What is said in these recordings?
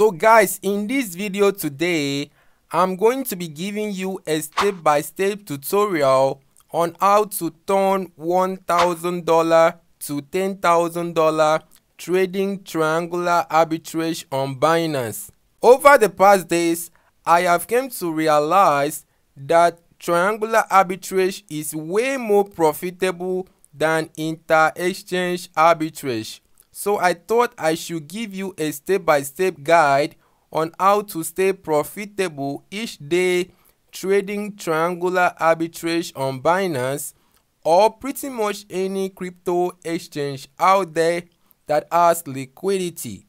So guys, in this video today, I'm going to be giving you a step-by-step -step tutorial on how to turn $1,000 to $10,000 trading triangular arbitrage on Binance. Over the past days, I have come to realize that triangular arbitrage is way more profitable than inter-exchange arbitrage. So I thought I should give you a step-by-step -step guide on how to stay profitable each day trading triangular arbitrage on Binance or pretty much any crypto exchange out there that has liquidity.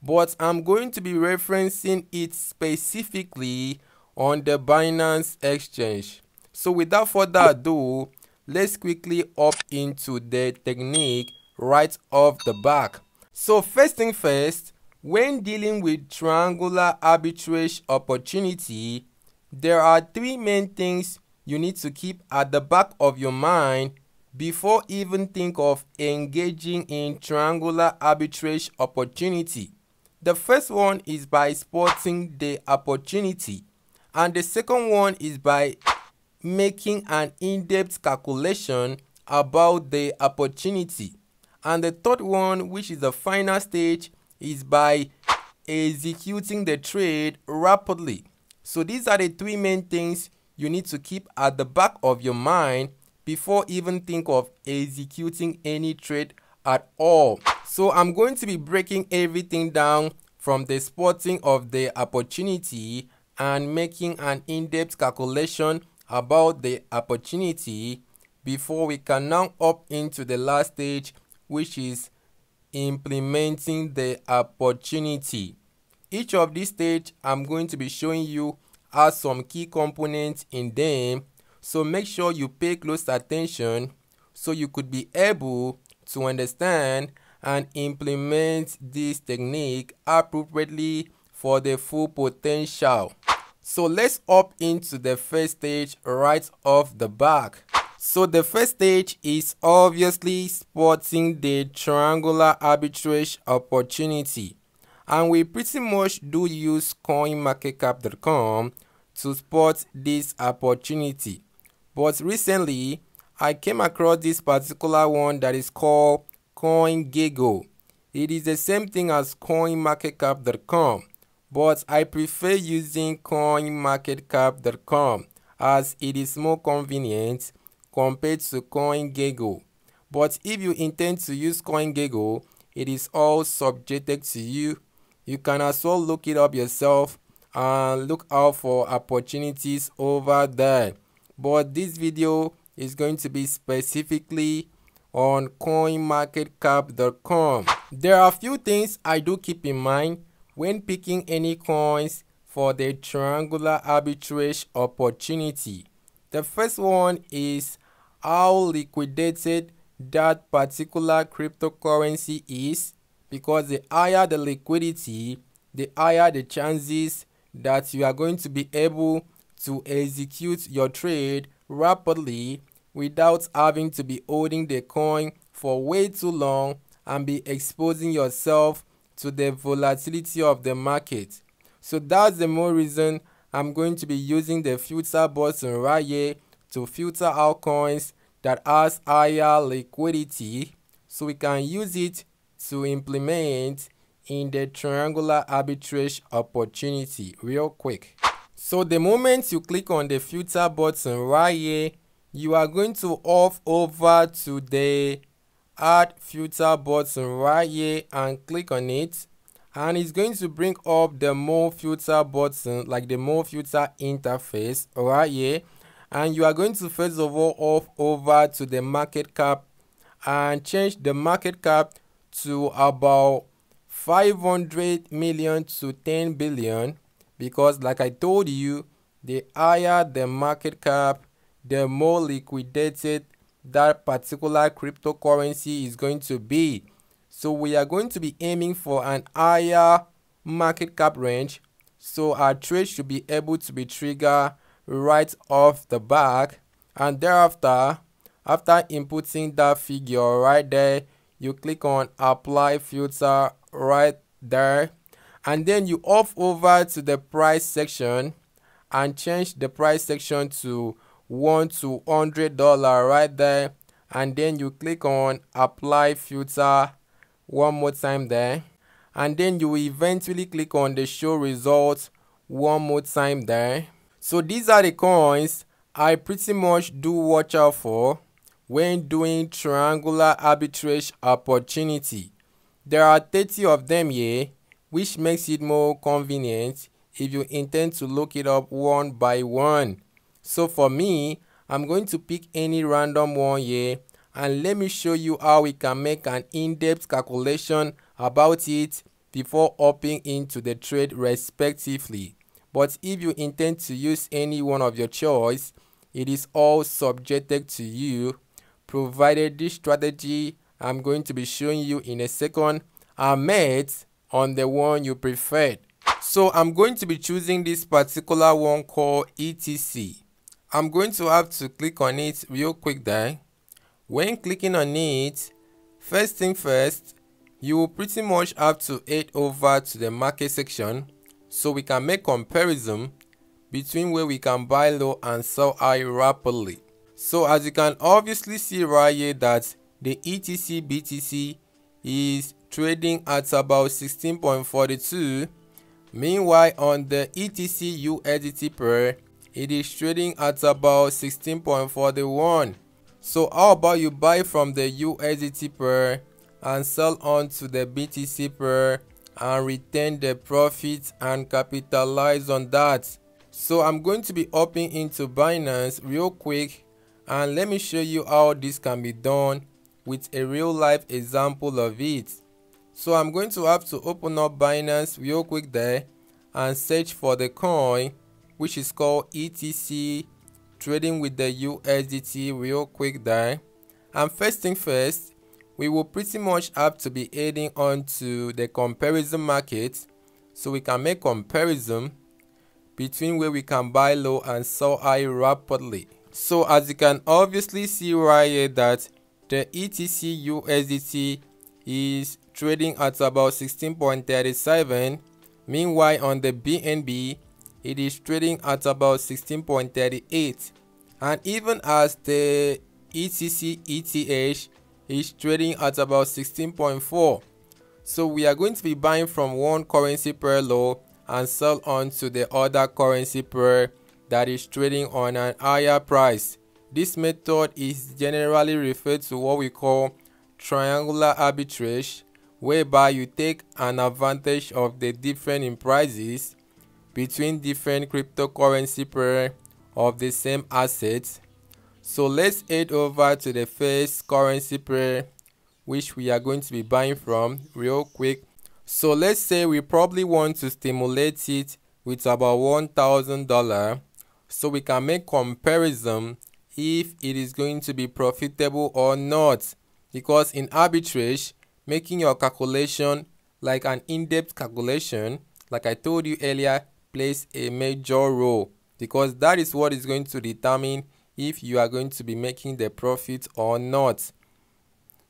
But I'm going to be referencing it specifically on the Binance exchange. So without further ado, let's quickly hop into the technique right off the back. So first thing first, when dealing with triangular arbitrage opportunity, there are three main things you need to keep at the back of your mind before even think of engaging in triangular arbitrage opportunity. The first one is by spotting the opportunity and the second one is by making an in-depth calculation about the opportunity. And the third one, which is the final stage, is by executing the trade rapidly. So these are the three main things you need to keep at the back of your mind before even think of executing any trade at all. So I'm going to be breaking everything down from the spotting of the opportunity and making an in-depth calculation about the opportunity before we can now up into the last stage which is implementing the opportunity. Each of these stage I'm going to be showing you has some key components in them so make sure you pay close attention so you could be able to understand and implement this technique appropriately for the full potential. So let's hop into the first stage right off the back. So the first stage is obviously spotting the triangular arbitrage opportunity. And we pretty much do use coinmarketcap.com to spot this opportunity. But recently, I came across this particular one that is called CoinGecko. It is the same thing as coinmarketcap.com, but I prefer using coinmarketcap.com as it is more convenient compared to CoinGecko. But if you intend to use CoinGecko, it is all subjected to you. You can as well look it up yourself and look out for opportunities over there. But this video is going to be specifically on coinmarketcap.com. There are a few things I do keep in mind when picking any coins for the triangular arbitrage opportunity. The first one is how liquidated that particular cryptocurrency is because the higher the liquidity, the higher the chances that you are going to be able to execute your trade rapidly without having to be holding the coin for way too long and be exposing yourself to the volatility of the market. So that's the more reason I'm going to be using the filter button right here to filter out coins that has higher liquidity so we can use it to implement in the triangular arbitrage opportunity. Real quick. So the moment you click on the filter button right here, you are going to off over to the add filter button right here and click on it. And it's going to bring up the more filter button like the more filter interface right here and you are going to first of all off over to the market cap and change the market cap to about 500 million to 10 billion because like I told you the higher the market cap the more liquidated that particular cryptocurrency is going to be. So we are going to be aiming for an higher market cap range. So our trade should be able to be triggered right off the back and thereafter after inputting that figure right there you click on apply filter right there and then you off over to the price section and change the price section to 1 to 100 dollar right there and then you click on apply filter one more time there and then you eventually click on the show results one more time there so these are the coins i pretty much do watch out for when doing triangular arbitrage opportunity there are 30 of them here which makes it more convenient if you intend to look it up one by one so for me i'm going to pick any random one here and let me show you how we can make an in-depth calculation about it before opting into the trade respectively. But if you intend to use any one of your choice, it is all subjected to you provided this strategy I'm going to be showing you in a second are met on the one you preferred. So I'm going to be choosing this particular one called ETC. I'm going to have to click on it real quick there when clicking on it, first thing first, you will pretty much have to head over to the market section so we can make comparison between where we can buy low and sell high rapidly. So as you can obviously see right here that the ETC BTC is trading at about 16.42 meanwhile on the ETC USDT pair it is trading at about 16.41 so how about you buy from the USDT pair and sell on to the BTC pair and retain the profit and capitalize on that. So I'm going to be hopping into Binance real quick and let me show you how this can be done with a real life example of it. So I'm going to have to open up Binance real quick there and search for the coin which is called ETC trading with the USDT real quick there. And first thing first, we will pretty much have to be adding on to the comparison market so we can make comparison between where we can buy low and sell high rapidly. So as you can obviously see right here that the ETC USDT is trading at about 16.37 meanwhile on the BNB it is trading at about 16.38 and even as the ETC ETH is trading at about 16.4 so we are going to be buying from one currency pair low and sell on to the other currency pair that is trading on an higher price this method is generally referred to what we call triangular arbitrage whereby you take an advantage of the difference in prices between different cryptocurrency pair of the same assets. So let's head over to the first currency pair which we are going to be buying from real quick. So let's say we probably want to stimulate it with about $1,000 so we can make comparison if it is going to be profitable or not. Because in arbitrage making your calculation like an in-depth calculation like I told you earlier plays a major role. Because that is what is going to determine if you are going to be making the profit or not.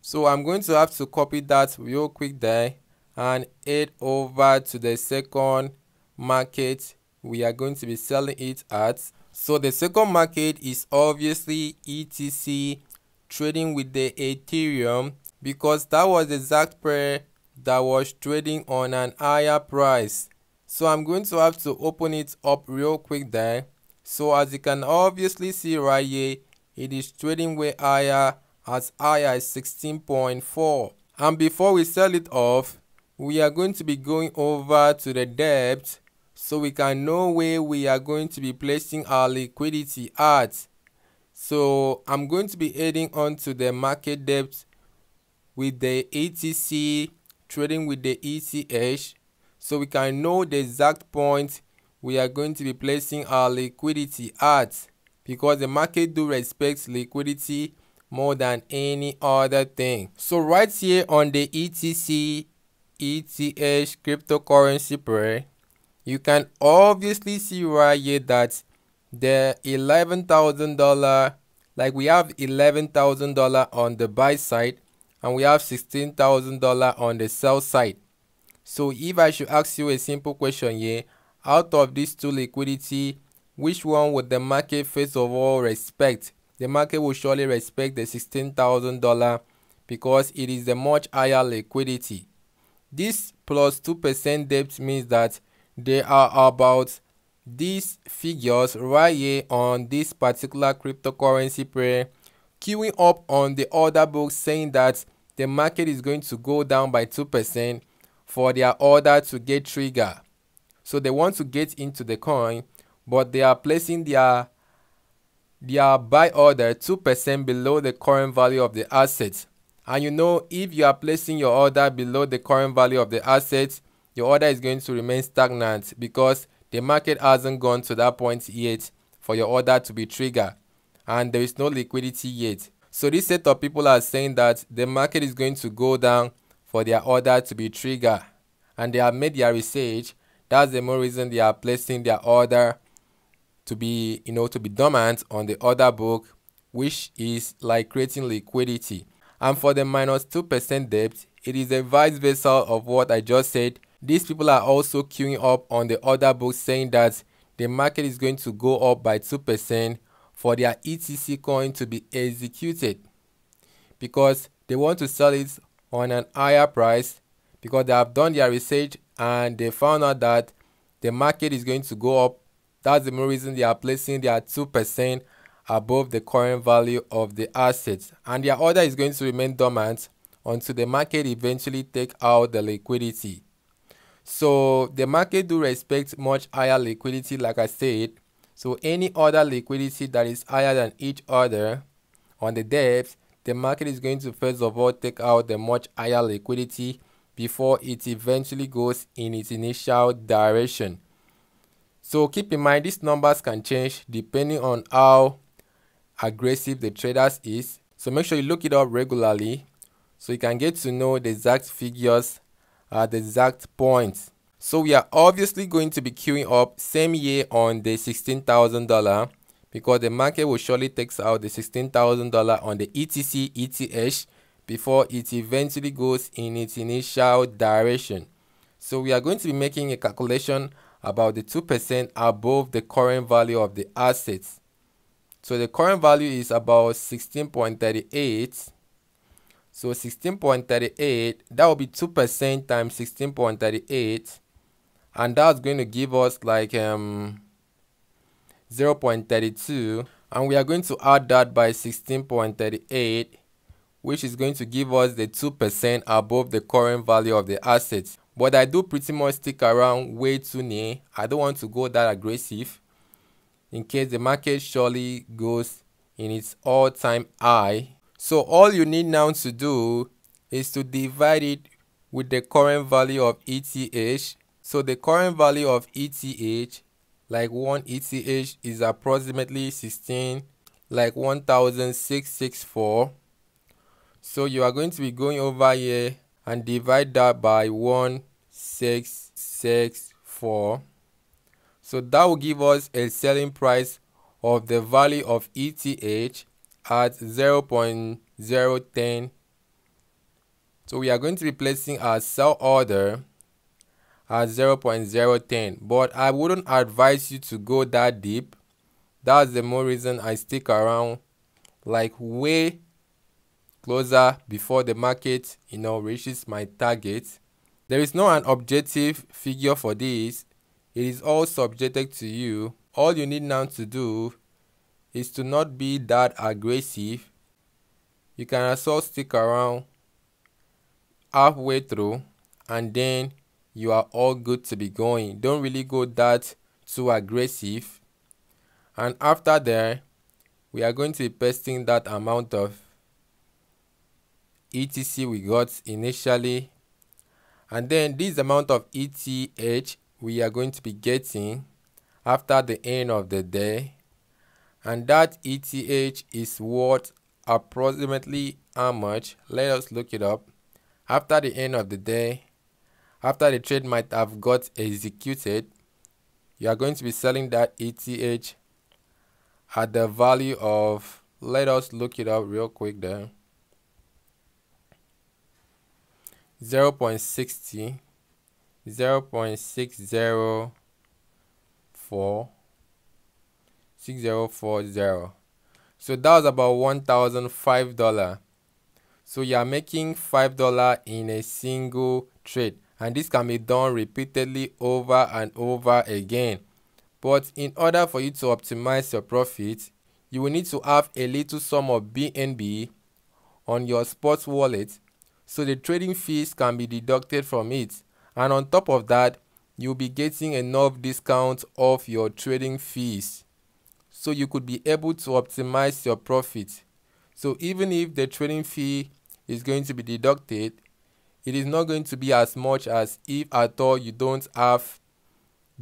So I'm going to have to copy that real quick there and head over to the second market we are going to be selling it at. So the second market is obviously ETC trading with the Ethereum because that was the exact pair that was trading on an higher price so i'm going to have to open it up real quick there so as you can obviously see right here it is trading way higher as high as 16.4 and before we sell it off we are going to be going over to the depth so we can know where we are going to be placing our liquidity at. So i'm going to be adding on to the market depth with the etc trading with the eth so we can know the exact point we are going to be placing our liquidity at because the market do respect liquidity more than any other thing. So right here on the ETC ETH cryptocurrency pair, you can obviously see right here that the $11,000 like we have $11,000 on the buy side and we have $16,000 on the sell side. So if I should ask you a simple question here, out of these two liquidity, which one would the market first of all respect? The market will surely respect the $16,000 because it is the much higher liquidity. This plus 2% depth means that there are about these figures right here on this particular cryptocurrency pair queuing up on the order book saying that the market is going to go down by 2% for their order to get trigger. So they want to get into the coin, but they are placing their their buy order 2% below the current value of the asset. And you know, if you are placing your order below the current value of the asset, your order is going to remain stagnant because the market hasn't gone to that point yet for your order to be triggered and there is no liquidity yet. So this set of people are saying that the market is going to go down for their order to be triggered and they have made their research. That's the more reason they are placing their order to be, you know, to be dormant on the order book, which is like creating liquidity. And for the minus 2% depth, it is a vice versa of what I just said. These people are also queuing up on the order book saying that the market is going to go up by 2% for their ETC coin to be executed because they want to sell it on an higher price because they have done their research and they found out that the market is going to go up. That's the main reason they are placing their 2% above the current value of the assets and their order is going to remain dormant until the market eventually take out the liquidity. So the market do respect much higher liquidity like I said. So any other liquidity that is higher than each other on the depth, the market is going to first of all take out the much higher liquidity before it eventually goes in its initial direction. So keep in mind these numbers can change depending on how aggressive the traders is. So make sure you look it up regularly so you can get to know the exact figures at the exact points. So we are obviously going to be queuing up same year on the $16,000 because the market will surely takes out the $16,000 on the ETC ETH before it eventually goes in its initial direction. So we are going to be making a calculation about the 2% above the current value of the assets. So the current value is about 16.38. So 16.38, that will be 2% times 16.38. And that's going to give us like um, 0.32. And we are going to add that by 16.38, which is going to give us the 2% above the current value of the assets. But I do pretty much stick around way too near. I don't want to go that aggressive in case the market surely goes in its all-time high. So all you need now to do is to divide it with the current value of ETH. So the current value of ETH, like one ETH is approximately 16, like 1664. So you are going to be going over here and divide that by 1664. So that will give us a selling price of the value of ETH at 0.010. So we are going to be placing our sell order at 0.010 but I wouldn't advise you to go that deep. That's the more reason I stick around like way closer before the market you know reaches my target. There is no an objective figure for this it is all subjected to you. All you need now to do is to not be that aggressive. You can also stick around halfway through and then you are all good to be going. Don't really go that too aggressive. And after there, we are going to be pasting that amount of ETC we got initially. And then this amount of ETH we are going to be getting after the end of the day and that ETH is worth approximately how much let us look it up after the end of the day after the trade might have got executed you are going to be selling that ETH at the value of let us look it up real quick there 0.60 0 0.604 6040 so that was about one thousand five dollar so you are making five dollar in a single trade. And this can be done repeatedly over and over again. But in order for you to optimize your profit you will need to have a little sum of bnb on your sports wallet so the trading fees can be deducted from it and on top of that you'll be getting enough discount off your trading fees so you could be able to optimize your profit. So even if the trading fee is going to be deducted, it is not going to be as much as if at all you don't have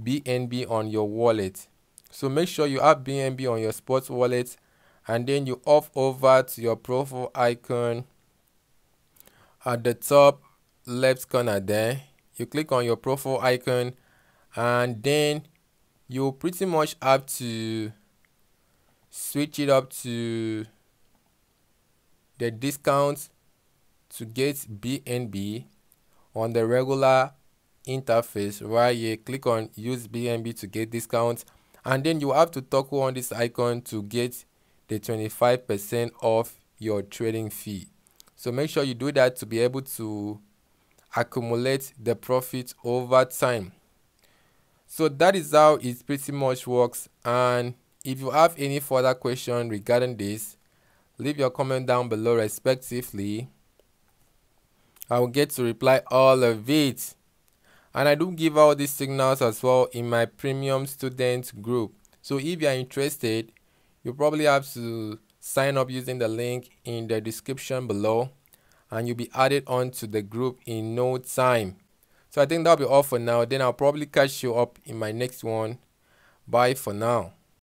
BNB on your wallet. So make sure you have BNB on your sports wallet and then you off over to your profile icon at the top left corner there. You click on your profile icon and then you pretty much have to switch it up to the discount to get BNB on the regular interface where you click on use BNB to get discount and then you have to toggle on this icon to get the 25% off your trading fee. So make sure you do that to be able to accumulate the profit over time. So that is how it pretty much works and if you have any further question regarding this, leave your comment down below respectively. I will get to reply all of it. And I do give out these signals as well in my premium student group. So if you are interested, you probably have to sign up using the link in the description below and you'll be added on to the group in no time. So I think that'll be all for now. Then I'll probably catch you up in my next one. Bye for now.